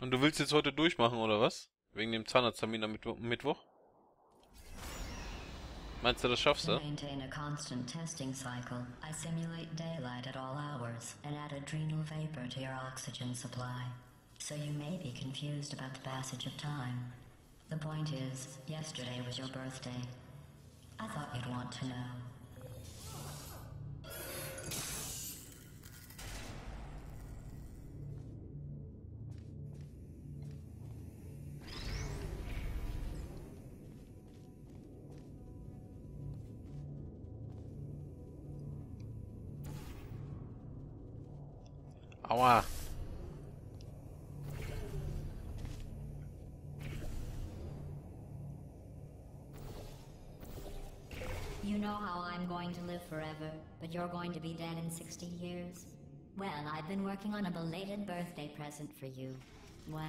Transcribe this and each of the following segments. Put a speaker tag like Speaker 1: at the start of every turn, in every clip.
Speaker 1: Und du willst jetzt heute durchmachen, oder was? Wegen dem Zahnarzttermin am Mittwo Mittwoch? Meinst du, das schaffst du?
Speaker 2: maintain a constant testing cycle, I simulate daylight at all hours and add adrenal vapor to your oxygen supply. So you may be confused about the passage of time. The point is, yesterday was your birthday. I thought you'd want to know.
Speaker 1: Aua.
Speaker 3: You know how I'm going to live forever, but you're going to be dead in 60 years? Well, I've been working on a belated birthday present for you. Well,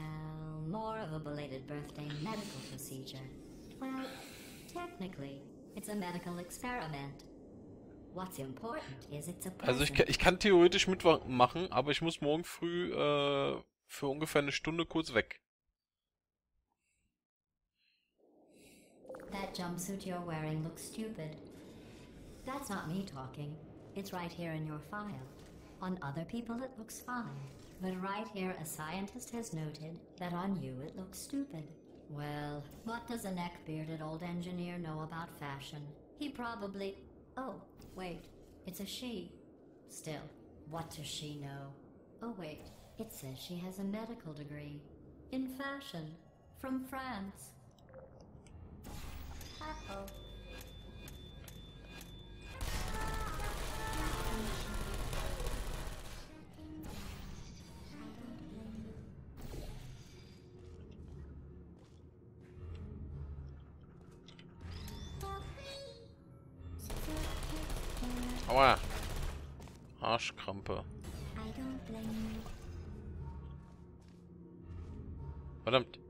Speaker 3: more of a belated birthday medical procedure. Well, technically, it's a medical experiment.
Speaker 1: Also ich, ich kann theoretisch mitmachen, aber ich muss morgen früh äh, für ungefähr eine Stunde kurz weg.
Speaker 3: That jumpsuit you're wearing looks stupid. That's not me talking. It's right here in your file. On other people, it looks fine. But right here, a scientist has noted that on you it looks stupid. Well, what does a neck bearded old engineer know about fashion? He probably. Oh, wait. It's a she. Still, what does she know? Oh, wait. It says she has a medical degree. In fashion. From France.
Speaker 1: Aua. Arschkrampe. Verdammt.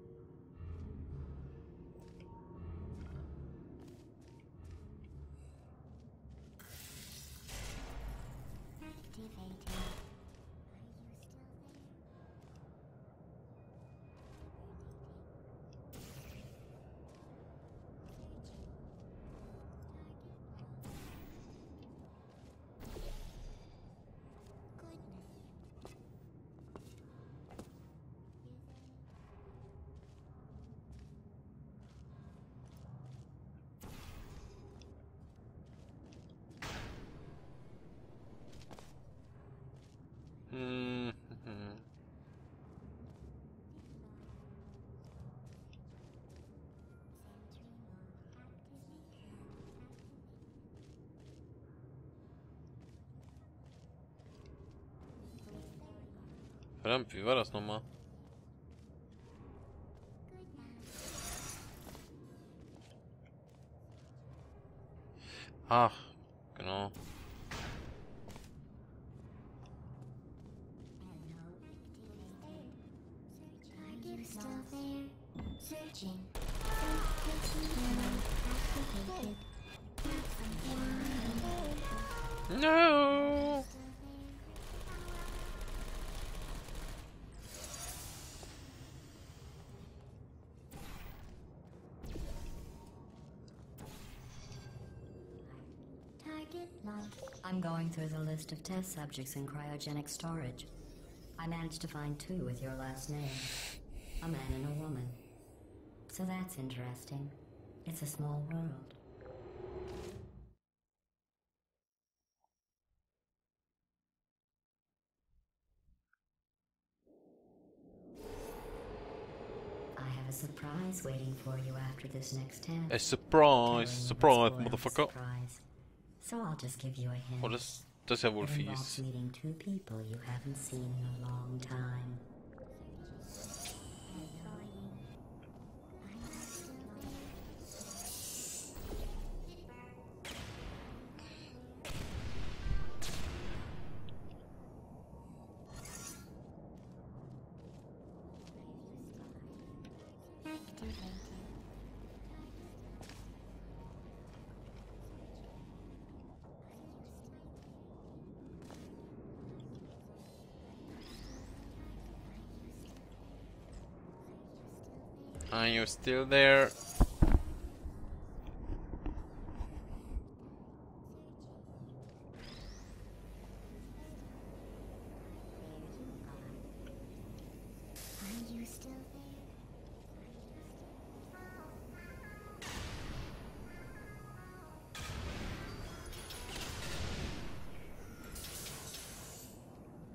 Speaker 1: Verdammt, wie war das nochmal? Ach,
Speaker 2: I'm going through the list of test subjects in cryogenic storage. I managed to find two with your last name a man and a woman. So that's interesting. It's a small world. I have a surprise waiting for you after this next test.
Speaker 1: A surprise, surprise, motherfucker.
Speaker 2: surprise. So I'll just give you a hint.
Speaker 1: Oh, das, das ist ja wohl fies.
Speaker 2: meeting two people you haven't seen in a long time.
Speaker 4: Activated.
Speaker 1: Are you still there?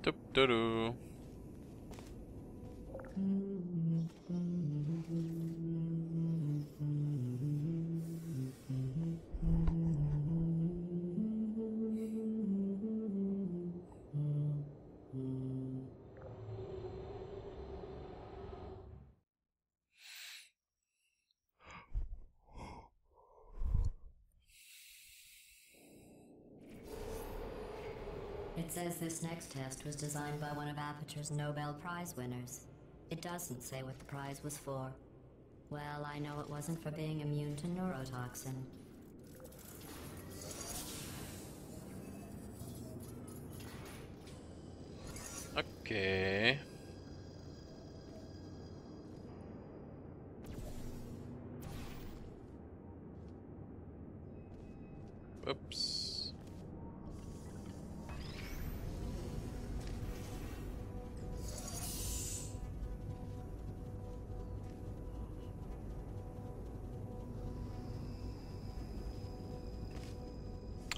Speaker 1: Doop doo doo.
Speaker 3: It says this next test was designed by one of Aperture's Nobel Prize winners. It doesn't say what the prize was for. Well, I know it wasn't for being immune to neurotoxin.
Speaker 1: Okay.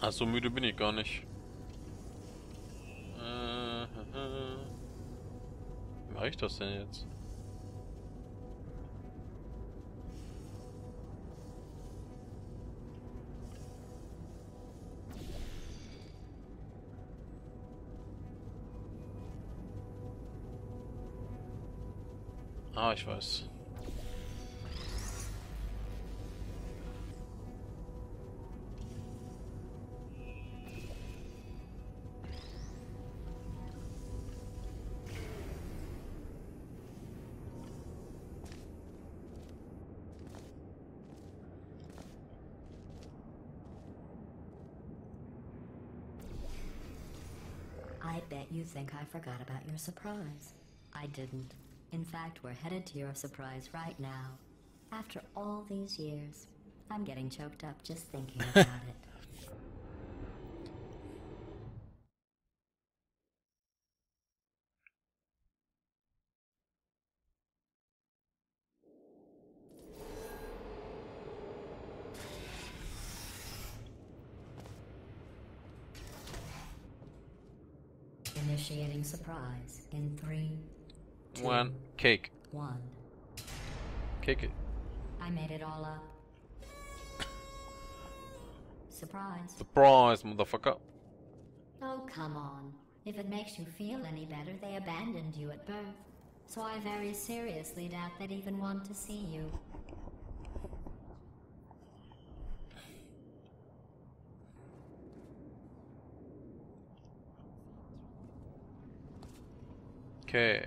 Speaker 1: Ach, so müde bin ich gar nicht. Äh, Wie mache ich das denn jetzt? Ah, ich weiß.
Speaker 3: Bet you think I forgot about your surprise. I didn't. In fact, we're headed to your surprise right now. After all these years, I'm getting choked up just thinking about it. Initiating surprise in three, two,
Speaker 1: One cake.
Speaker 3: one.
Speaker 1: Cake it.
Speaker 3: I made it all up. Surprise.
Speaker 1: Surprise, motherfucker.
Speaker 3: Oh, come on. If it makes you feel any better, they abandoned you at birth. So I very seriously doubt they'd even want to see you.
Speaker 1: Okay.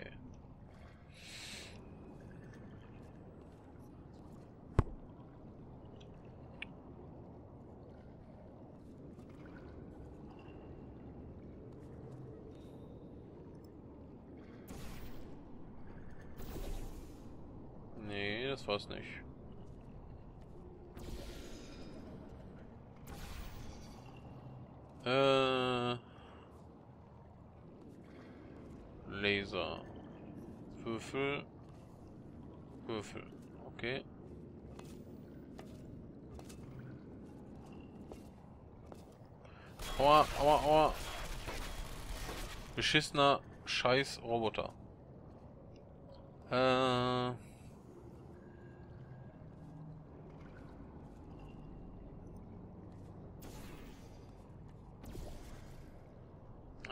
Speaker 1: Nee, das war's nicht. Äh. Laser. Würfel. Würfel. Okay. Aua, aua, aua. Beschissener Scheiß-Roboter. Äh.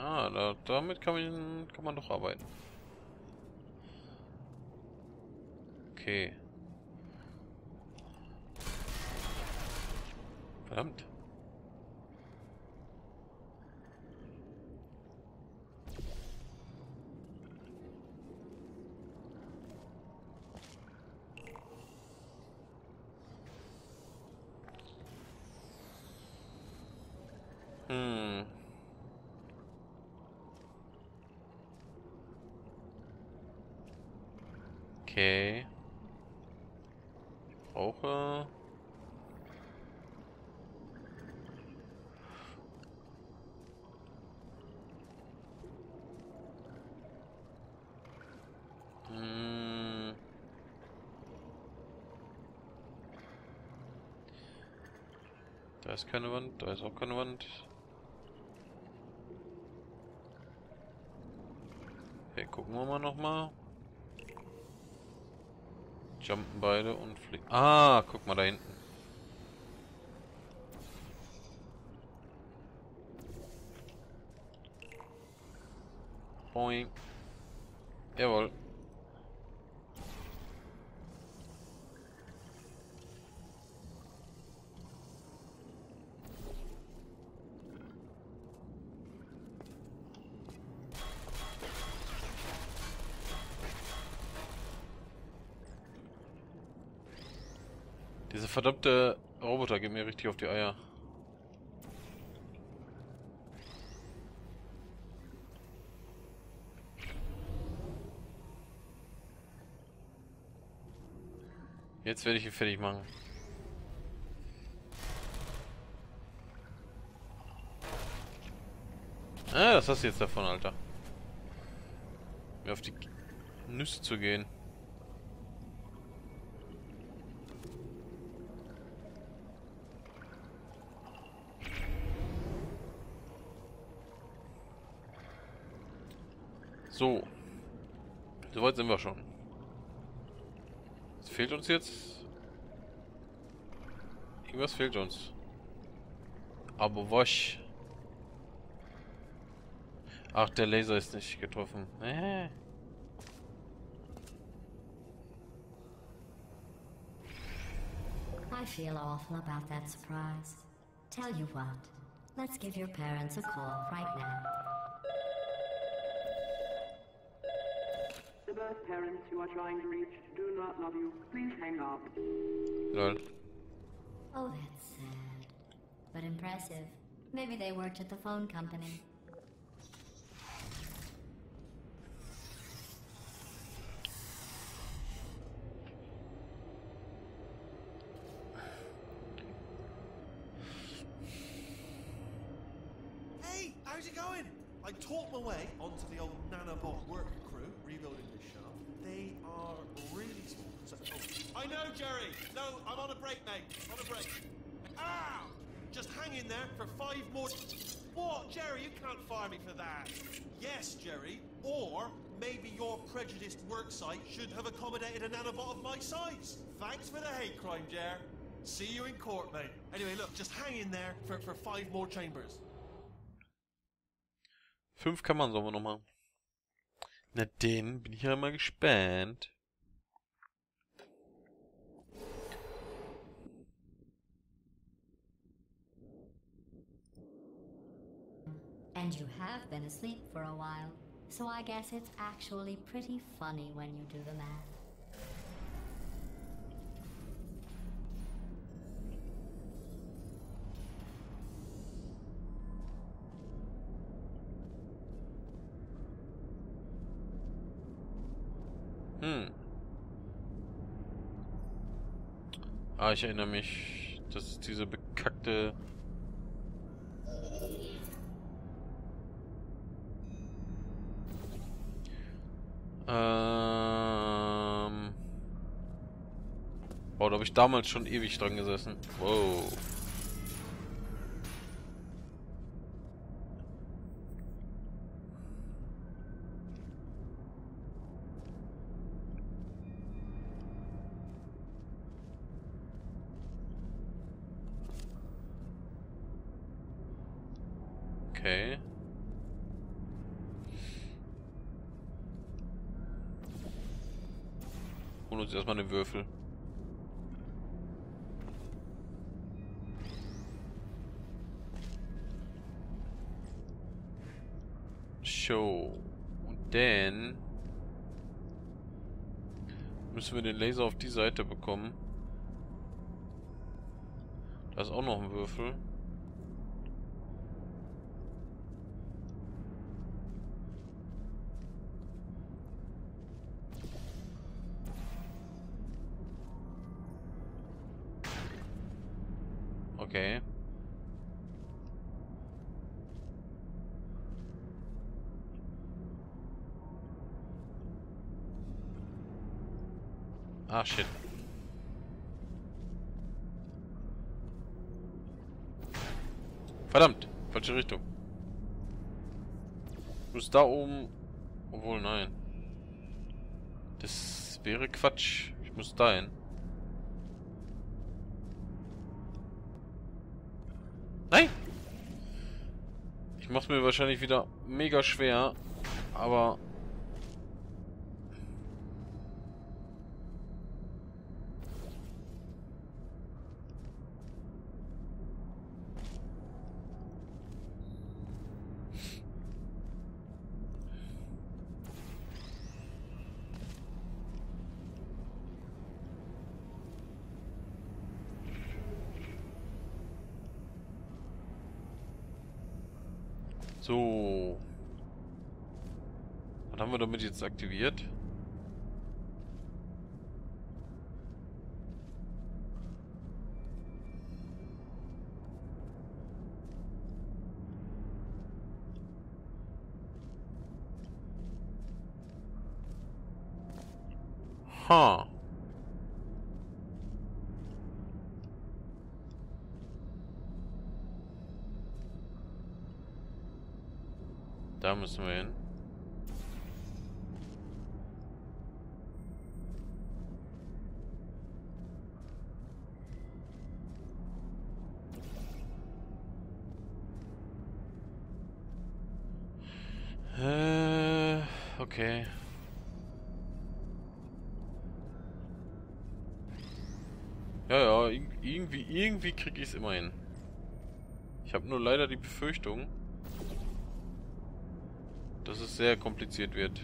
Speaker 1: Ah, da, damit kann man, kann man doch arbeiten. Okay. Verdammt. Hm. Okay. brauche... Hm. Da ist keine Wand, da ist auch keine Wand. Okay, gucken wir mal nochmal. Jumpen beide und fliegen. Ah, guck mal da hinten. Boing. Jawohl. Diese verdammte Roboter geht mir richtig auf die Eier. Jetzt werde ich ihn fertig machen. Ah, was hast du jetzt davon, Alter? Mir auf die Nüsse zu gehen. So. Soweit sind wir schon. Was fehlt uns jetzt? Irgendwas fehlt uns. Aber was? Ach, der Laser ist nicht getroffen. Äh.
Speaker 3: I feel awful about that surprise. Tell you what, let's give your parents a call right now.
Speaker 5: Parents you are trying to reach do not love you. Please hang up.
Speaker 1: Lol.
Speaker 3: Oh, that's sad. But impressive. Maybe they worked at the phone company.
Speaker 6: Hey, how's it going? I talked my way onto the old nanobot work crew rebuilding this shaft. They are really small. So, oh, I know, Jerry. No, I'm on a break, mate. On a break. Ah! Just hang in there for five more. What, Jerry? You can't fire me for that. Yes, Jerry. Or maybe your prejudiced work site should have accommodated a nanobot of my size. Thanks for the hate crime, Jer. See you in court, mate. Anyway, look, just hang in there for, for five more chambers.
Speaker 1: Fünf Kammern sollen wir noch machen. Na den bin ich ja mal gespannt.
Speaker 3: And you have been asleep for a while, so I guess it's actually pretty funny when you do the math.
Speaker 1: Hm. Ah, ich erinnere mich. Das diese bekackte... ich damals schon ewig dran gesessen. Wow. Okay. Holen uns erstmal den Würfel. Show. Und dann müssen wir den Laser auf die Seite bekommen. Da ist auch noch ein Würfel. Okay. Ah, shit. Verdammt, falsche Richtung. Ich muss da oben... Obwohl, nein. Das wäre Quatsch. Ich muss dahin. Nein! Ich mach's mir wahrscheinlich wieder mega schwer, aber... So. Was haben wir damit jetzt aktiviert? Ha. Da müssen wir hin. Äh, okay. Ja, ja, ir- irgendwie, irgendwie kriege ich es immer hin. Ich habe nur leider die Befürchtung, dass es sehr kompliziert wird.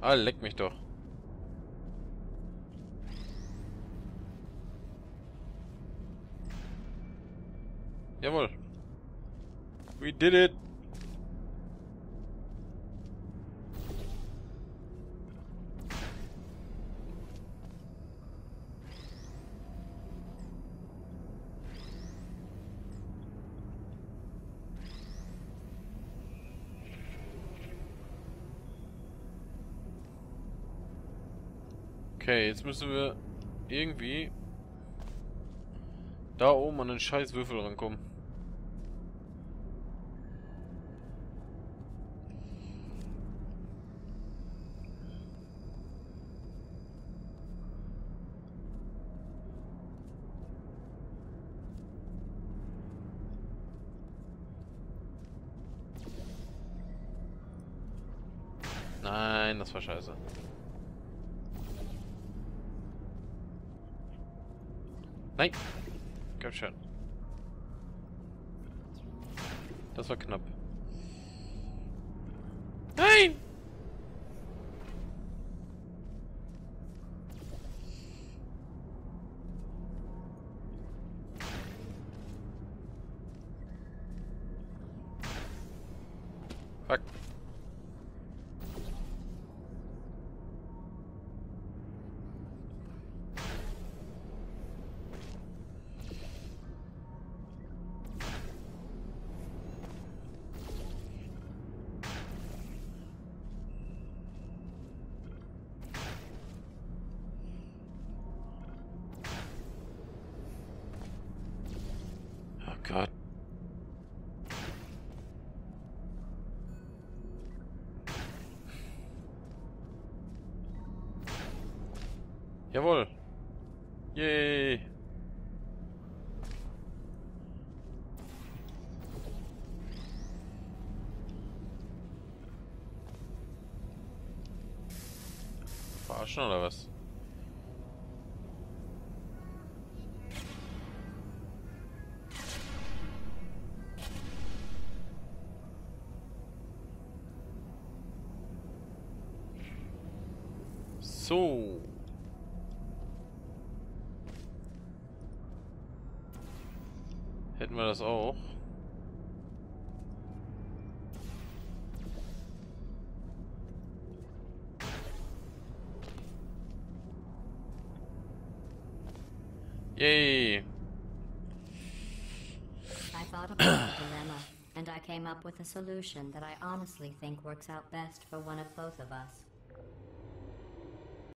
Speaker 1: Ah, leck mich doch. Jawohl. We did it. Okay, jetzt müssen wir irgendwie da oben an den scheiß Würfel rankommen. Nein, das war scheiße. Nein! Komm schon. Das war knapp. Nein! Jawohl. Yay. Verarschen oder was? So. Hätten wir das auch. Yay.
Speaker 3: I thought about the dilemma, and I came up with a solution that I honestly think works out best for one of both of us.